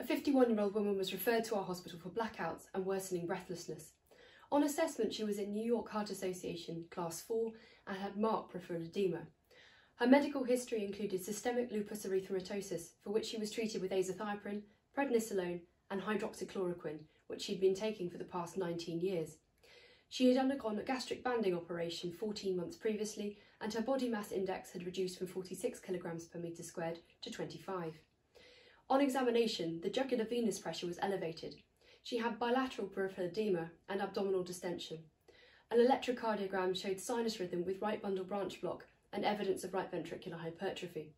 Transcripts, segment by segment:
A 51 year old woman was referred to our hospital for blackouts and worsening breathlessness. On assessment, she was in New York Heart Association Class 4 and had marked peripheral edema. Her medical history included systemic lupus erythematosus, for which she was treated with azathioprine, prednisolone, and hydroxychloroquine, which she'd been taking for the past 19 years. She had undergone a gastric banding operation 14 months previously, and her body mass index had reduced from 46 kilograms per metre squared to 25. On examination, the jugular venous pressure was elevated. She had bilateral peripheral edema and abdominal distension. An electrocardiogram showed sinus rhythm with right bundle branch block and evidence of right ventricular hypertrophy.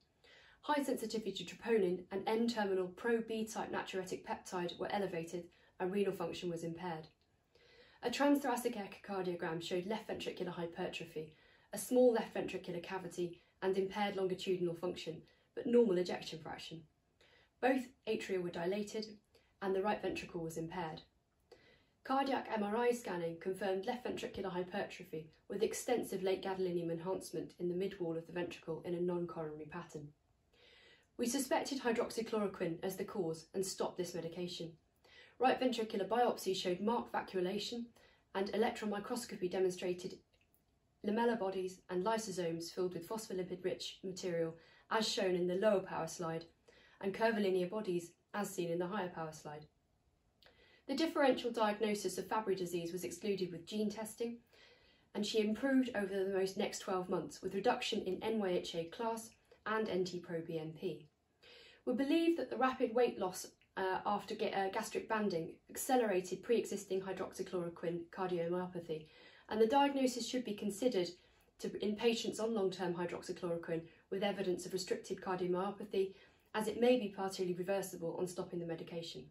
High sensitivity to troponin and N-terminal pro-B type natriuretic peptide were elevated and renal function was impaired. A transthoracic echocardiogram showed left ventricular hypertrophy, a small left ventricular cavity and impaired longitudinal function, but normal ejection fraction. Both atria were dilated and the right ventricle was impaired. Cardiac MRI scanning confirmed left ventricular hypertrophy with extensive late gadolinium enhancement in the mid-wall of the ventricle in a non-coronary pattern. We suspected hydroxychloroquine as the cause and stopped this medication. Right ventricular biopsy showed marked vacuolation and electron microscopy demonstrated lamellar bodies and lysosomes filled with phospholipid-rich material as shown in the lower power slide and curvilinear bodies as seen in the higher power slide. The differential diagnosis of Fabry disease was excluded with gene testing and she improved over the most next 12 months with reduction in NYHA class and NT-proBNP. We believe that the rapid weight loss uh, after uh, gastric banding accelerated pre-existing hydroxychloroquine cardiomyopathy and the diagnosis should be considered to, in patients on long-term hydroxychloroquine with evidence of restricted cardiomyopathy as it may be partially reversible on stopping the medication.